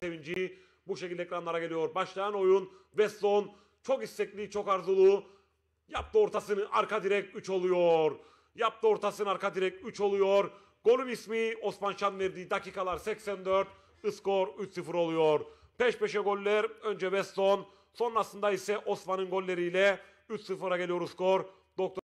sevinci bu şekilde ekranlara geliyor. Başlayan oyun Weston çok istekli, çok arzulu. Yaptı ortasını arka direk 3 oluyor. Yaptı ortasını arka direk 3 oluyor. Golün ismi Osman Şan verdiği dakikalar 84. Skor 3-0 oluyor. Peş peşe goller önce Weston sonrasında ise Osman'ın golleriyle 3-0'a geliyor skor. Doktor